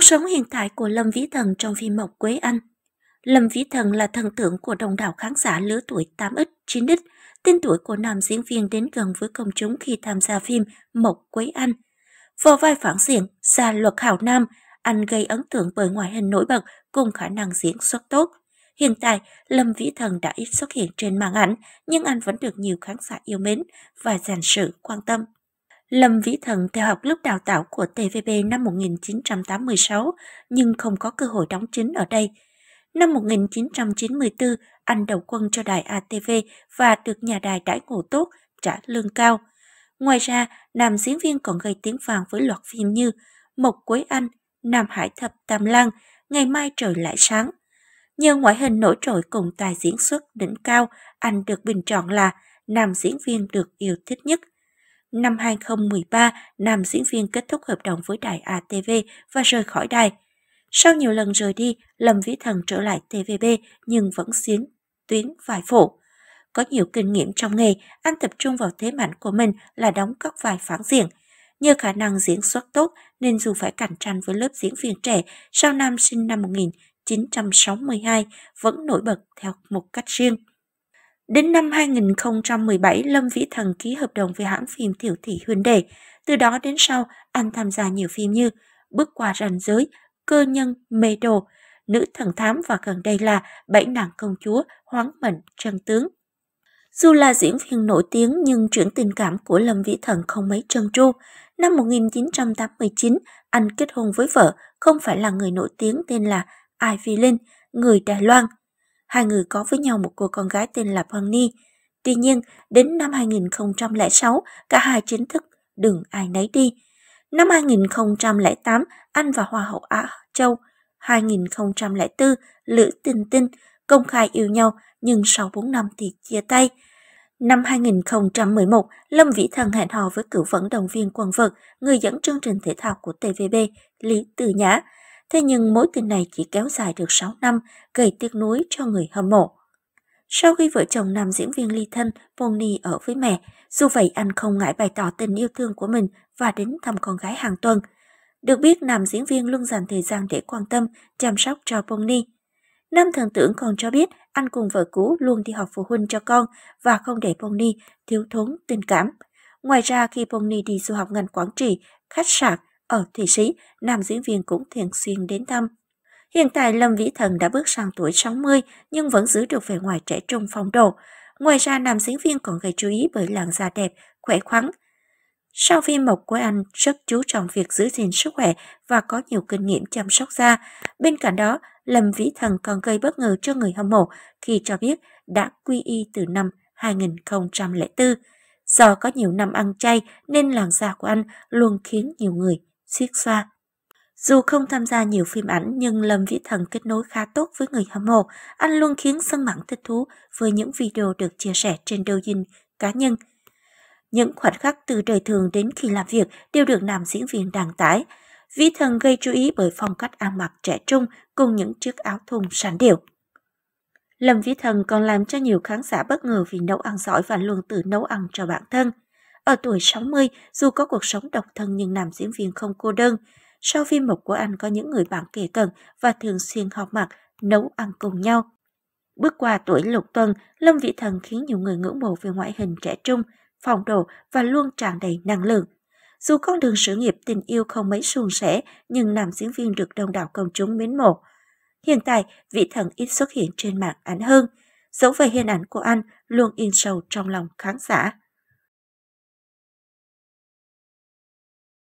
Cuộc sống hiện tại của Lâm Vĩ Thần trong phim Mộc Quế Anh Lâm Vĩ Thần là thần tượng của đông đảo khán giả lứa tuổi 8X, 9X. Tên tuổi của nam diễn viên đến gần với công chúng khi tham gia phim Mộc Quế Anh. Vào vai phản diện, gia luật hảo nam, anh gây ấn tượng bởi ngoại hình nổi bật cùng khả năng diễn xuất tốt. Hiện tại, Lâm Vĩ Thần đã ít xuất hiện trên màn ảnh, nhưng anh vẫn được nhiều khán giả yêu mến và dành sự quan tâm. Lâm Vĩ Thần theo học lớp đào tạo của TVB năm 1986, nhưng không có cơ hội đóng chính ở đây. Năm 1994, anh đầu quân cho đài ATV và được nhà đài đãi ngộ tốt, trả lương cao. Ngoài ra, nam diễn viên còn gây tiếng vang với loạt phim như Mộc Quế Anh, Nam Hải Thập Tam Lang, Ngày mai trời lại sáng. Nhờ ngoại hình nổi trội cùng tài diễn xuất đỉnh cao, anh được bình chọn là nam diễn viên được yêu thích nhất. Năm 2013, nam diễn viên kết thúc hợp đồng với đài ATV và rời khỏi đài. Sau nhiều lần rời đi, Lâm Vĩ Thần trở lại TVB nhưng vẫn xuyến tuyến vai phụ. Có nhiều kinh nghiệm trong nghề, anh tập trung vào thế mạnh của mình là đóng các vai phản diện. Nhờ khả năng diễn xuất tốt nên dù phải cạnh tranh với lớp diễn viên trẻ, sau năm sinh năm 1962 vẫn nổi bật theo một cách riêng. Đến năm 2017, Lâm Vĩ Thần ký hợp đồng với hãng phim Tiểu Thị Huyền Đề. Từ đó đến sau, anh tham gia nhiều phim như Bước qua ranh giới, Cơ nhân, Mê Đồ, Nữ thần thám và gần đây là Bảy nàng công chúa, Hoáng mệnh, Trân tướng. Dù là diễn viên nổi tiếng nhưng chuyện tình cảm của Lâm Vĩ Thần không mấy trơn tru. Năm 1989, anh kết hôn với vợ không phải là người nổi tiếng tên là Ivy Linh, người Đài Loan. Hai người có với nhau một cô con gái tên là Bonnie. Tuy nhiên, đến năm 2006, cả hai chính thức đừng ai nấy đi. Năm 2008, anh và Hoa hậu Á Châu 2004, Lữ Tinh Tinh công khai yêu nhau nhưng sau 4 năm thì chia tay. Năm 2011, Lâm Vĩ Thần hẹn hò với cựu vận động viên quần vợt, người dẫn chương trình thể thao của TVB, Lý Từ Nhã. Thế nhưng mối tình này chỉ kéo dài được 6 năm, gây tiếc nuối cho người hâm mộ. Sau khi vợ chồng nam diễn viên ly thân, Pony ở với mẹ, dù vậy anh không ngại bày tỏ tình yêu thương của mình và đến thăm con gái hàng tuần. Được biết nam diễn viên luôn dành thời gian để quan tâm, chăm sóc cho Pony. Nam thần tưởng còn cho biết anh cùng vợ cũ luôn đi học phụ huynh cho con và không để Pony thiếu thốn tình cảm. Ngoài ra khi Pony đi du học ngành quản trị, khách sạn ở Thụy Sĩ, nam diễn viên cũng thường xuyên đến thăm. Hiện tại Lâm Vĩ Thần đã bước sang tuổi 60 nhưng vẫn giữ được vẻ ngoài trẻ trung phong độ. Ngoài ra nam diễn viên còn gây chú ý bởi làn da đẹp, khỏe khoắn. Sau phim Mộc của anh rất chú trọng việc giữ gìn sức khỏe và có nhiều kinh nghiệm chăm sóc da. Bên cạnh đó, Lâm Vĩ Thần còn gây bất ngờ cho người hâm mộ khi cho biết đã quy y từ năm 2004. Do có nhiều năm ăn chay nên làn da của anh luôn khiến nhiều người siết xoa. Dù không tham gia nhiều phim ảnh, nhưng Lâm Vĩ Thần kết nối khá tốt với người hâm mộ. Anh luôn khiến sân mạng thích thú với những video được chia sẻ trên đầu dinh cá nhân. Những khoảnh khắc từ đời thường đến khi làm việc đều được nam diễn viên đăng tải. Vĩ Thần gây chú ý bởi phong cách ăn mặc trẻ trung cùng những chiếc áo thun sẵn điệu. Lâm Vĩ Thần còn làm cho nhiều khán giả bất ngờ vì nấu ăn giỏi và luôn tự nấu ăn cho bản thân. Ở tuổi 60, dù có cuộc sống độc thân nhưng nam diễn viên không cô đơn. Sau phim mộc của anh có những người bạn kể cận và thường xuyên họp mặt, nấu ăn cùng nhau. Bước qua tuổi lục tuần, Lâm Vĩ Thần khiến nhiều người ngưỡng mộ về ngoại hình trẻ trung, phong độ và luôn tràn đầy năng lượng. Dù con đường sự nghiệp tình yêu không mấy suôn sẻ, nhưng nam diễn viên được đông đảo công chúng mến mộ. Hiện tại, vị thần ít xuất hiện trên mạng ảnh hơn, dấu về hình ảnh của anh luôn in sâu trong lòng khán giả.